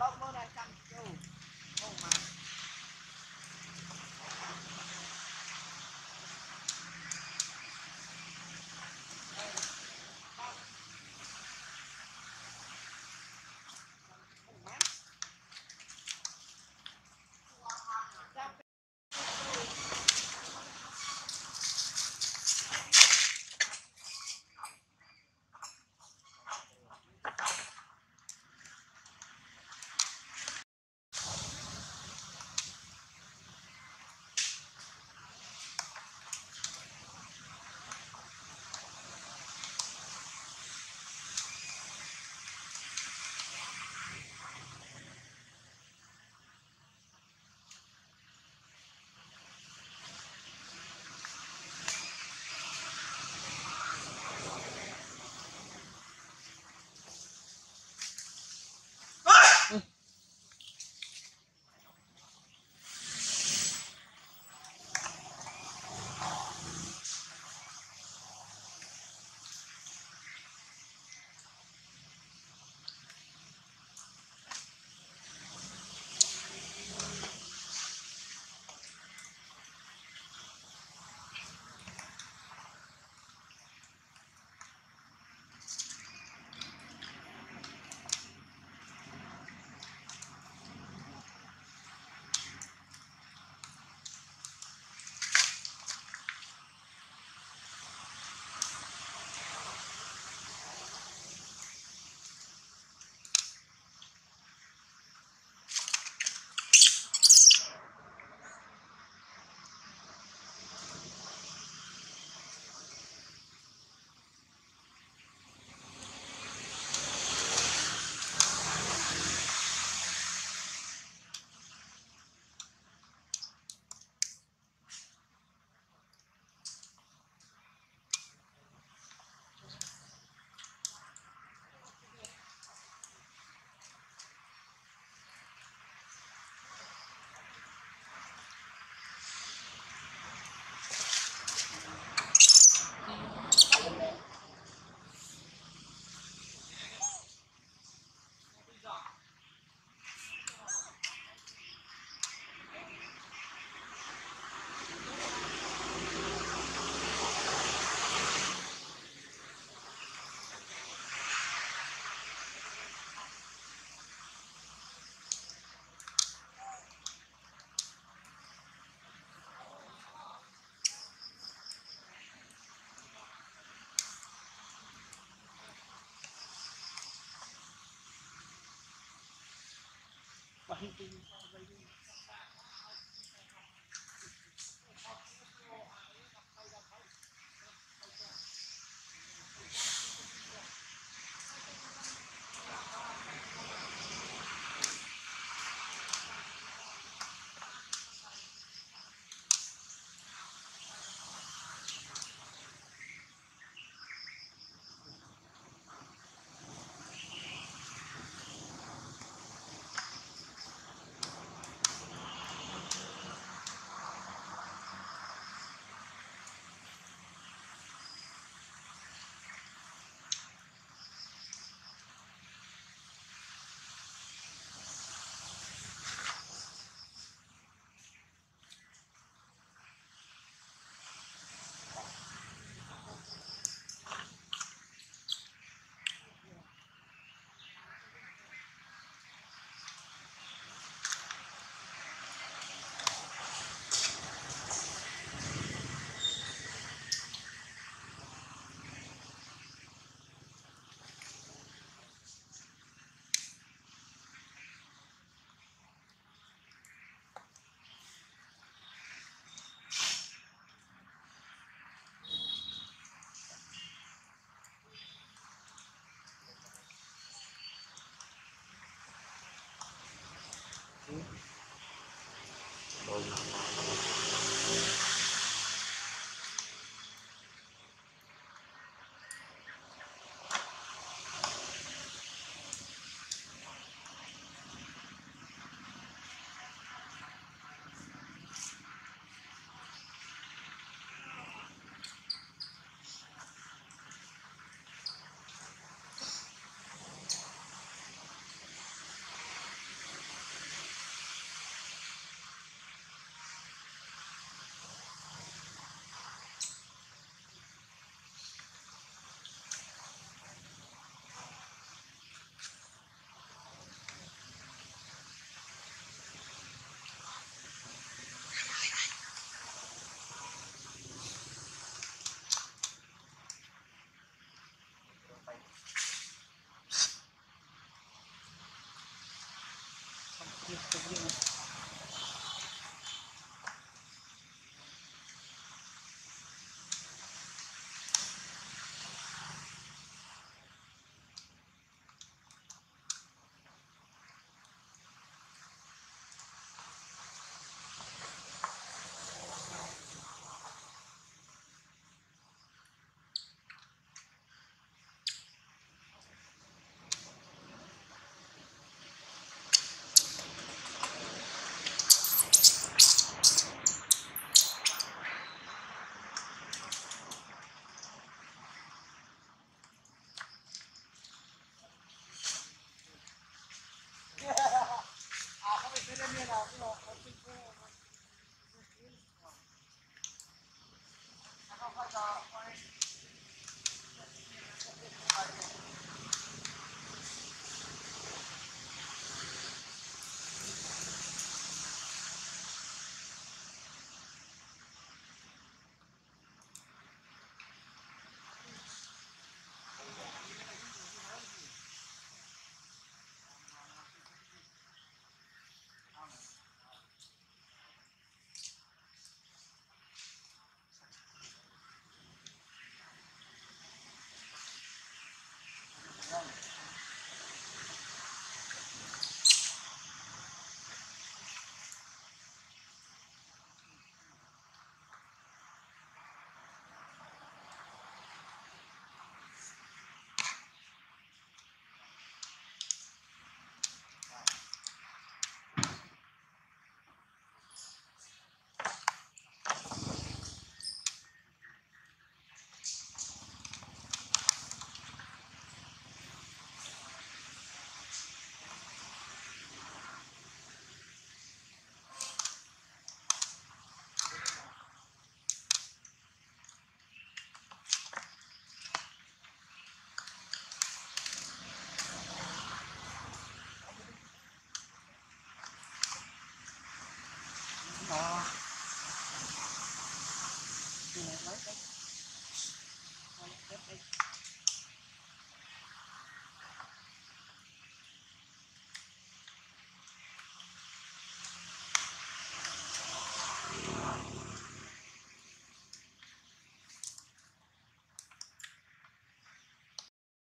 Logo mora a caminhão. Vamos. ating